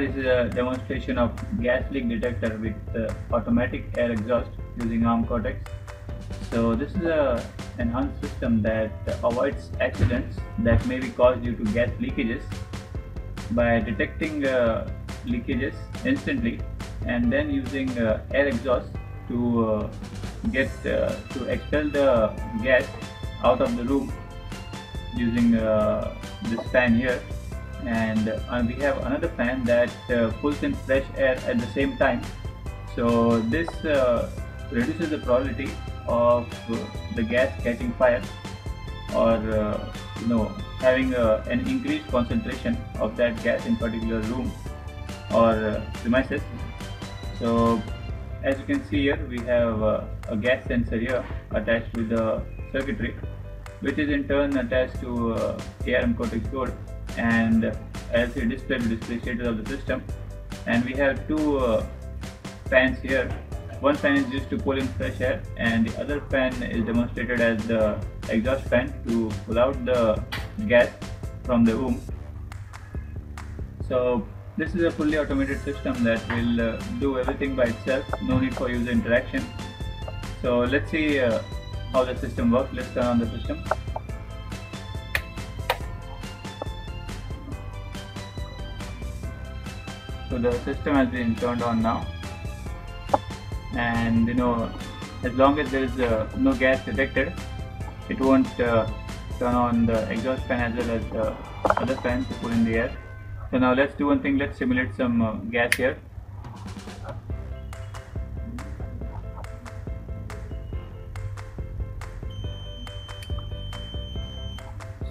is a demonstration of gas leak detector with uh, automatic air exhaust using ARM Cortex. So this is a enhanced system that avoids accidents that may be caused due to gas leakages by detecting uh, leakages instantly and then using uh, air exhaust to uh, get uh, to expel the gas out of the room using uh, this fan here and uh, we have another fan that uh, pulls in fresh air at the same time. So this uh, reduces the probability of uh, the gas catching fire or you know having an increased concentration of that gas in particular room or premises. So as you can see here we have uh, a gas sensor here attached with the circuitry which is in turn attached to uh, ARM Cortex board and LCD display to display status of the system and we have two uh, fans here. One fan is used to pull in fresh air and the other fan is demonstrated as the exhaust fan to pull out the gas from the room. So this is a fully automated system that will uh, do everything by itself. No need for user interaction. So let's see uh, how the system works. Let's turn on the system so the system has been turned on now. And you know as long as there is uh, no gas detected it won't uh, turn on the exhaust fan as well as the other fan to pull in the air. So now let's do one thing. Let's simulate some uh, gas here.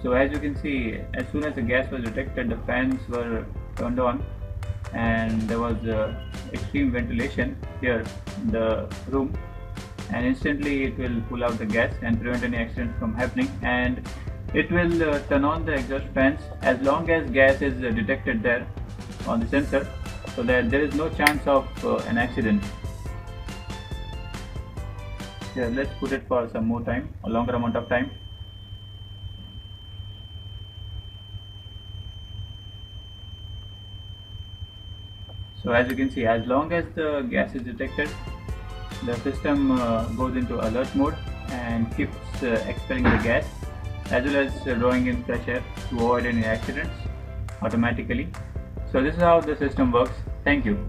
So as you can see as soon as the gas was detected the fans were turned on and there was uh, extreme ventilation here in the room. And instantly it will pull out the gas and prevent any accident from happening. And it will uh, turn on the exhaust fans as long as gas is uh, detected there on the sensor so that there is no chance of uh, an accident. Yeah let's put it for some more time a longer amount of time so as you can see as long as the gas is detected the system uh, goes into alert mode and keeps uh, expelling the gas as well as uh, drawing in fresh air to avoid any accidents automatically. So this is how the system works. Thank you